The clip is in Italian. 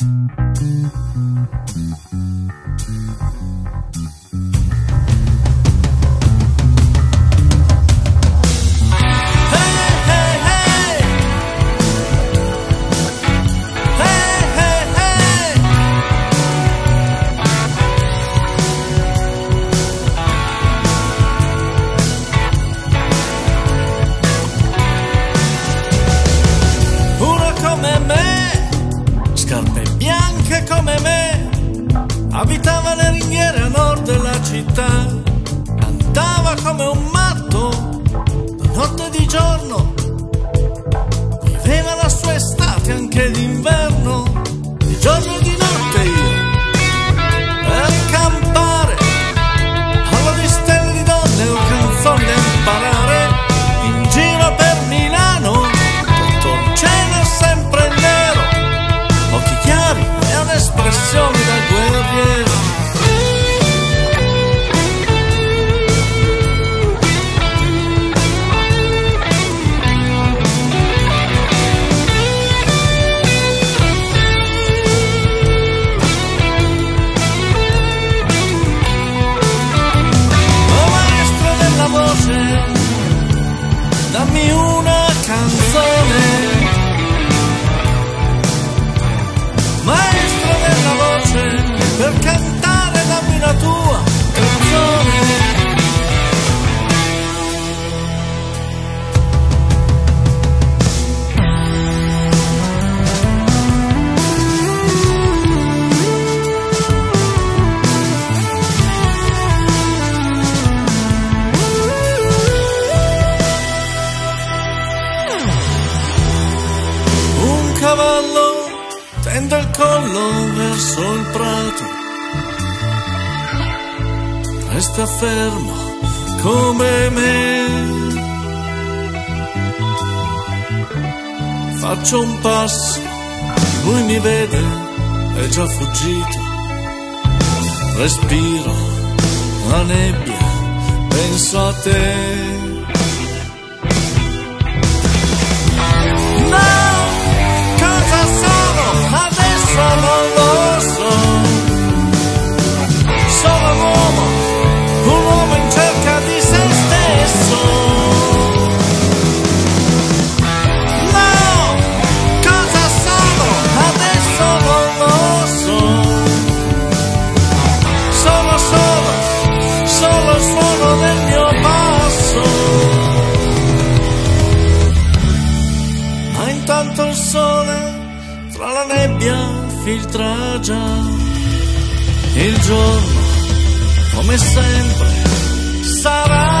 Thank you. Anche d'inverno, di giorno e di notte io, per campare, parlo di stelle di donne o canzoni da imparare, in giro per Milano, tutto il cielo è sempre nero, occhi chiari e un'espressione da cavallo tende il collo verso il prato. Resta fermo come me. Faccio un passo, lui mi vede, è già fuggito. Respiro la nebbia, penso a te. Filtra già. Il giorno, come sempre, sarà